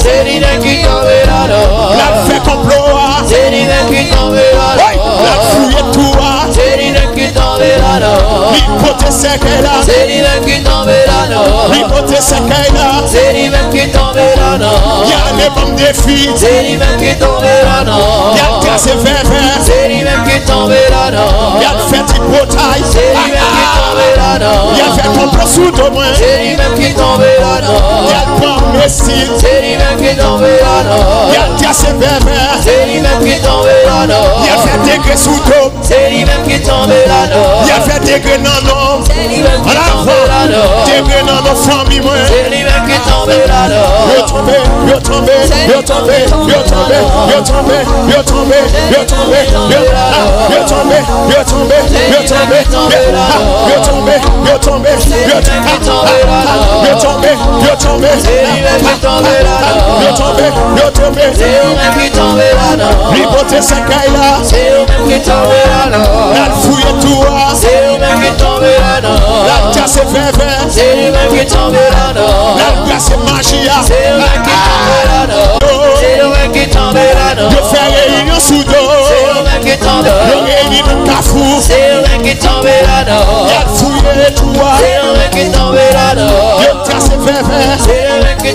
C'est lui-même qui tombera La fait complot. lui-même qui Oui, la fouille tout. C'est qui. L'hypothèse c'est qu'elle a. Qui. L'hypothèse c'est qu'elle a. Qui tombera Il là. y a les bombes des filles. C'est lui-même qui tombera Il y a le là. casse vert. C'est lui-même qui tombera Il y a là. le fait hypothèse. C'est lui-même qui tombera Il a fait complot sous de moi. C'est lui-même qui tombera Il y a là. le bon messie. C'est lui-même qui tombera Il y a là. le casse vert. C'est lui-même qui tombera Il y a là. fait degré sous d'eau. C'est lui-même qui tombera Il y a là. fait degré non non. C'est lui-même qui tombera avant. là. Degré non non famille moi. C'est lui-même qui tombera Yo là. tombé, yo tombé, yo tombé, yo tombé, yo tombé, yo tombé, yo tombé, yo ah, yo tombé, yo tombé, yo tombé, ah, yo tombé, yo tombé, yo ah, yo tombé, yo tombé, C'est lui-même qui tombera yo là. C'est lui-même qui tombera là. L'hypothèse c'est qu'elle a, C'est qui tombera la là. fouille tout, ah, C'est lui-même qui tombera la là. casse vert, C'est lui-même qui tombera là. la glace magie, ah, C'est lui-même qui tombera là. C'est lui-même qui tombera là. yo fait réunion sous C'est lui-même qui tombera yo là. réunit dans Carrefour, C'est lui-même qui tombera y là. a fouillé tout, ah. C'est lui-même qui là. Casse vert, C'est qui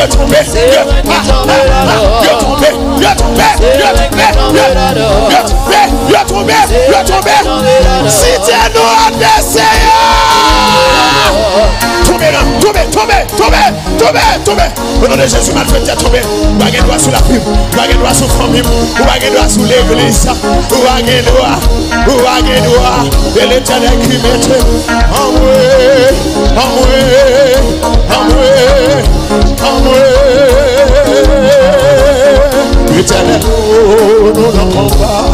yo tombé, yo tombé, yo tombé, yo ah ah ah, yo tombé, yo tombé, yo tombé, yo tombé, yo tombé, yo tombé. Si t'es nous Tombez là, tombez, tombez, tombez, tombez, tombez. Au nom de Jésus, mal fait, tombez. Bagay doigt sous la pipe, bagay doigt sous la famille, ou bagay doigt sous l'église, ou bagay doigt, ou bagay doigt. Et l'éternel qui mette en moi, en moi, en moi, en moi. L'éternel, oh, nous n'en combat.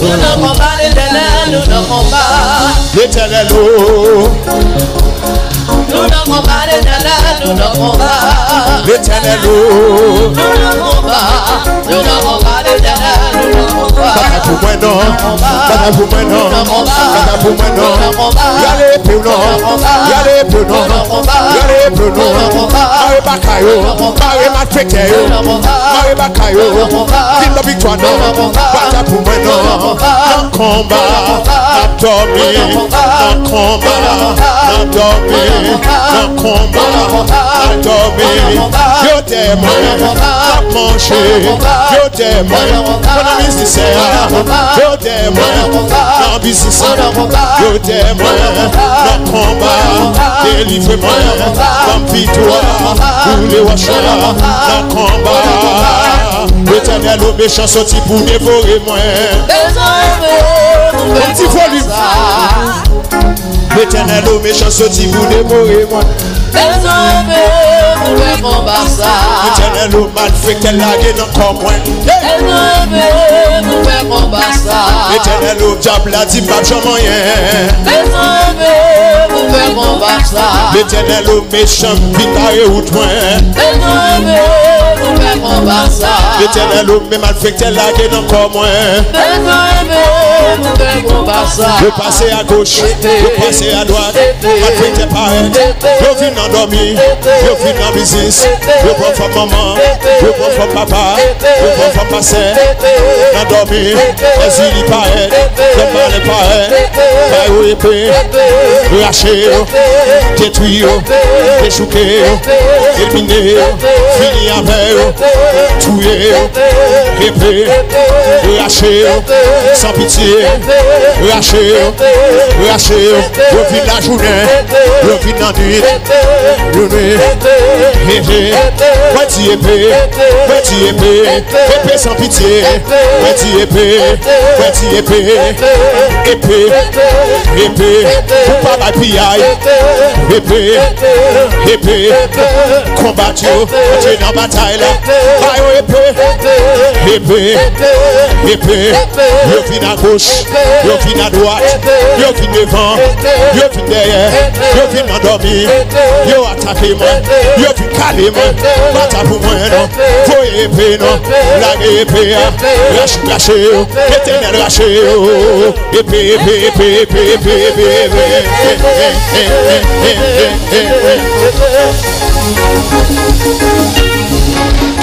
Nous ne combat l'éternel, nous ne combat. L'éternel, oh, Nous ne combat l'éternel, nous ne combat. l'éternel, oh. Nous ne combat. Nous ne combat l'éternel, nous ne combat. Bata pour moi non, bata pour moi non, bata pour moi non. Yale peu non, yale mare bakayo. King of victoire non, bata pour moi yo t'aime. Mon ami c'est L'Eternel ou oh, méchant sorti vous dévorer moi. Désormais vous le combat ça L'Eternel ou oh, mal fait qu'elle la gué dans corps moi Désormais vous le combat ça L'Eternel ou oh, diable la dit pas jamais rien Désormais vous le combat ça L'Eternel ou méchant vite à et outre moi Désormais vous le combat ça L'éternel au même qu'elle lague encore moins. Je passer à gauche, je passer à droite, mal fait qu'elle paraît. Je viens endormi, je viens en business. Je prends maman, je prends papa, je prends passé. Endormi, vas-y, il paraît, le mal paraît. Pas où épée, lâché, détruit, déchouqué, éliminé, fini avec, tué, épée, lâché, sans pitié, lâché, je vis la journée, je vis la nuit, nuit, épée, petit épée, petit épée, épée sans pitié, petit épée, petit épée, épée, épée, pour pas pillaille, épée, épée, combattu, tu dans bataille épée, Épée, épée, yo fin à gauche, yo fin à droite, yo fin devant, yo fin derrière, yo fin endormi, yo attaqué moi, yo fin calé moi, pas pour moi non, faut épée non, la épée, lâche lâche, éternel lâche, épée, épée, épée, épée, épée, épée, épée, épée,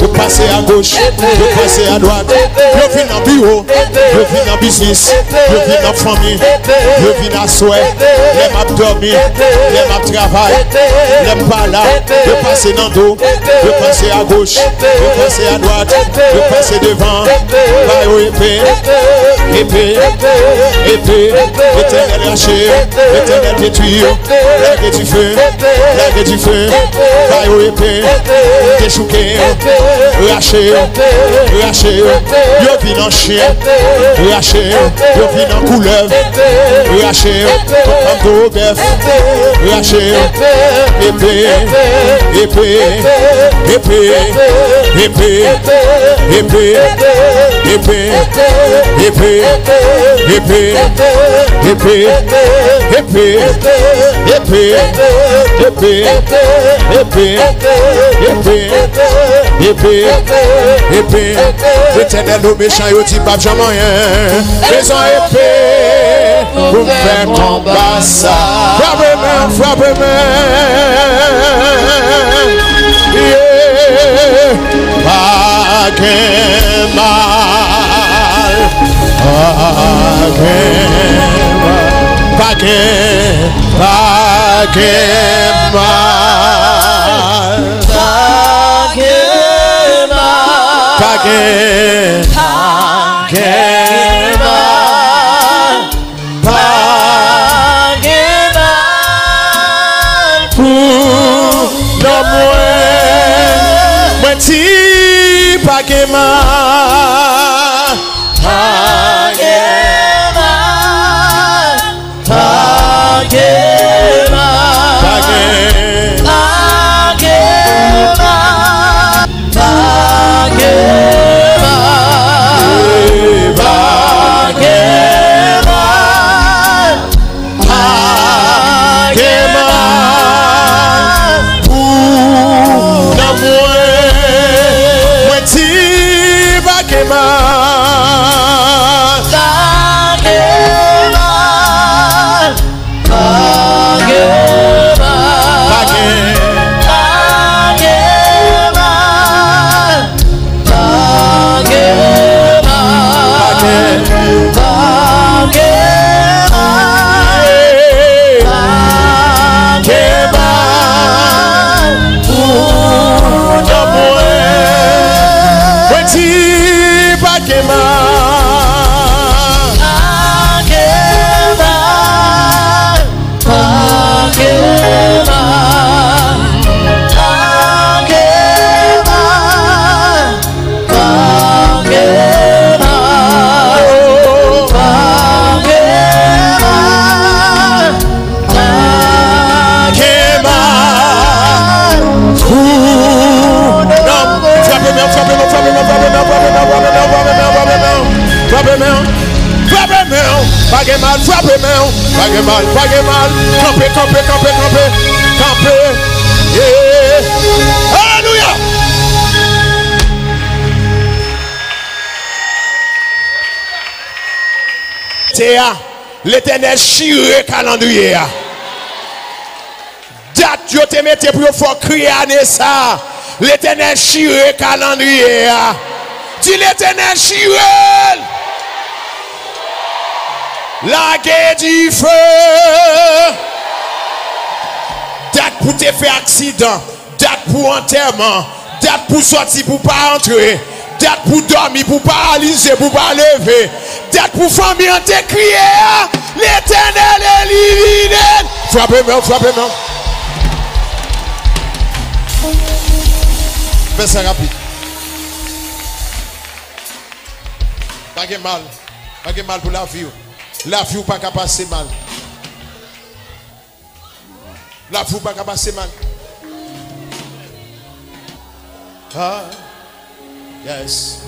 Yo passer à gauche, yo passer à droite. Yo vin dans bureau, yo vin dans business, yo vin dans famille, yo vin à souhait. Les m'a dormi, les m'a travail, les pas là. Yo passer dans dos, yo passer à gauche, yo passer à droite, yo passer devant. Yo épée, épée, épée, éternel lâché, éternel détruit. Lague du feu, lague du feu. Yo épée, déchouqué. Lâché, lâché, yo vin en chien, lâché, yo vin en couleuvre, lâché, en gros bœuf, lâché, épée, épée, épée, épée, épée, épée, épée, épée, épée, épée, épée, épée, épée, épée, épée, épée, l'éternel au méchant, yo dit pas jamais rien. Maison épée, pour faire combat ça. Frappez main, frappez. Pas mal, pas mal. 파괴만 파괴만 분노에 외치 파괴만 mèw, bagè mal frape mèw, bagè mal, bagè mal, kampe, kampe, kampe, kampe, kampe, yeah, aleluya! Te ya, l'Eternel chire kalandriye ya. Dat te mette pou yo fò kriye ane sa, l'Eternel chire kalandriye ya. Chire! La guerre du feu. Date pour te faire accident. Date pour enterrement. Date pour sortir pour pas entrer. Date pour dormir, pour paralyser, pour pas lever. Date pour famille en te crier. L'éternel est livide. Frappez-moi, frappez-moi. Fais ça rapide. Pas de mal. Pas de mal pour la vie. La vie pas qu'à mal. La vie pas qu'à mal. Ah, yes.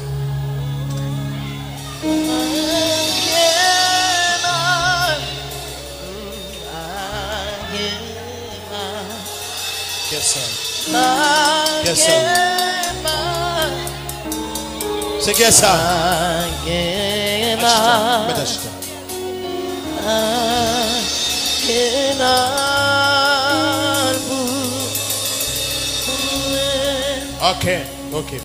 Yes, sir. Yes. C'est qui ça? Achita. Okay, okay.